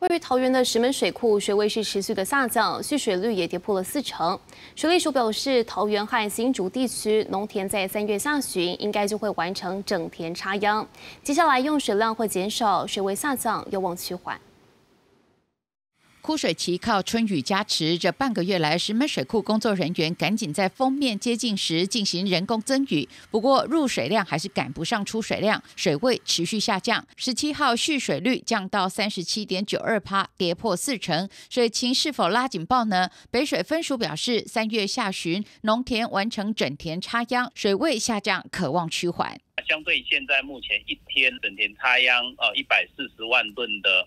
位于桃园的石门水库水位是持续的下降，蓄水率也跌破了四成。水利署表示，桃园和新竹地区农田在三月下旬应该就会完成整田插秧，接下来用水量会减少，水位下降有望趋缓。枯水期靠春雨加持，这半个月来，石门水库工作人员赶紧在封面接近时进行人工增雨。不过入水量还是赶不上出水量，水位持续下降。十七号蓄水率降到三十七点九二帕，跌破四成。水情是否拉警报呢？北水分署表示，三月下旬农田完成整田插秧，水位下降，渴望趋缓。相对现在目前一天整田插秧，呃，一百四十万吨的。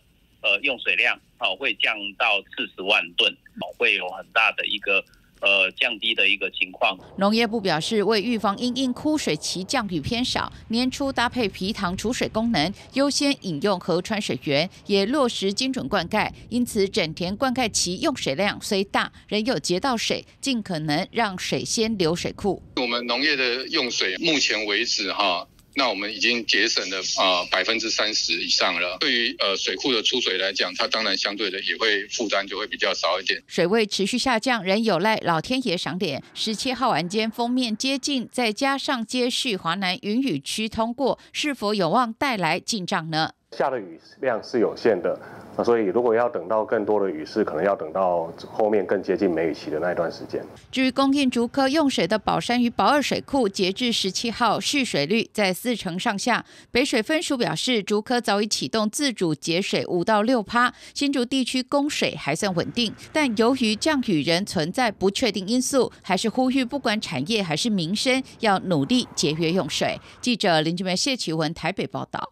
呃，用水量哦会降到四十万吨，哦会有很大的一个呃降低的一个情况。农业部表示，为预防因应枯水期降雨偏少，年初搭配皮塘储水功能，优先引用河川水源，也落实精准灌溉。因此，整田灌溉期用水量虽大，仍有节到水，尽可能让水先流水库。我们农业的用水，目前为止哈。那我们已经节省了呃百分之三十以上了。对于呃水库的出水来讲，它当然相对的也会负担就会比较少一点。水位持续下降，仍有赖老天爷赏脸。十七号晚间封面接近，再加上接续华南云雨区通过，是否有望带来进账呢？下的雨量是有限的。所以，如果要等到更多的雨势，可能要等到后面更接近梅雨期的那一段时间。至于供应竹科用水的宝山与宝二水库，截至十七号蓄水率在四成上下。北水分署表示，竹科早已启动自主节水五到六趴，新竹地区供水还算稳定，但由于降雨仍存在不确定因素，还是呼吁不管产业还是民生，要努力节约用水。记者林俊梅、谢启文台北报道。